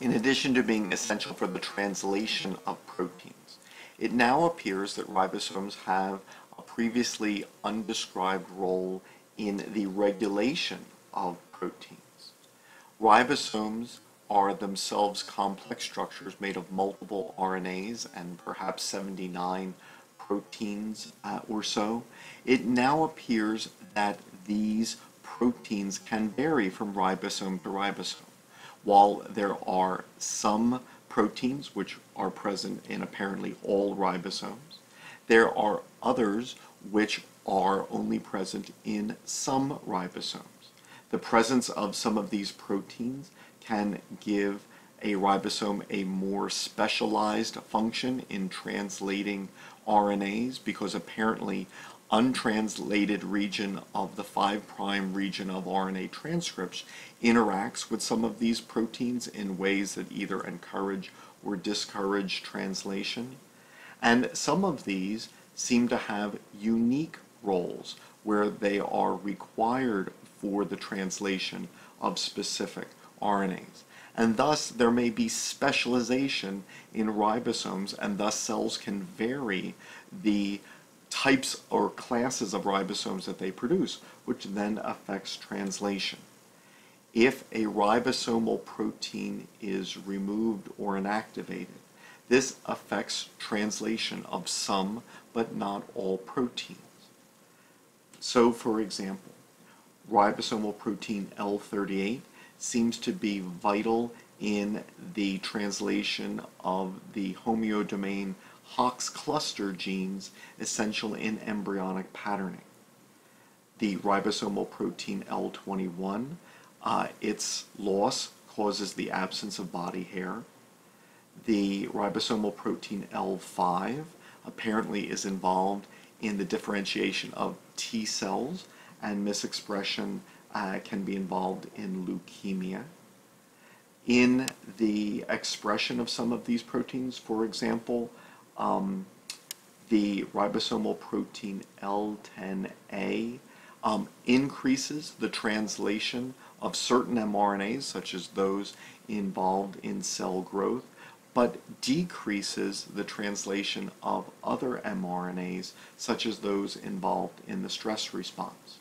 In addition to being essential for the translation of proteins, it now appears that ribosomes have a previously undescribed role in the regulation of proteins. Ribosomes are themselves complex structures made of multiple RNAs and perhaps 79 proteins uh, or so. It now appears that these proteins can vary from ribosome to ribosome. While there are some proteins which are present in apparently all ribosomes, there are others which are only present in some ribosomes. The presence of some of these proteins can give a ribosome a more specialized function in translating RNAs because apparently untranslated region of the 5' region of RNA transcripts interacts with some of these proteins in ways that either encourage or discourage translation. And some of these seem to have unique roles where they are required for the translation of specific RNAs. And thus, there may be specialization in ribosomes, and thus cells can vary the types or classes of ribosomes that they produce, which then affects translation. If a ribosomal protein is removed or inactivated, this affects translation of some but not all proteins. So, for example, ribosomal protein L38 seems to be vital in the translation of the homeodomain Hox cluster genes essential in embryonic patterning. The ribosomal protein L21, uh, its loss causes the absence of body hair. The ribosomal protein L5 apparently is involved in the differentiation of T cells and misexpression uh, can be involved in leukemia. In the expression of some of these proteins, for example, um, the ribosomal protein L10A um, increases the translation of certain mRNAs, such as those involved in cell growth, but decreases the translation of other mRNAs, such as those involved in the stress response.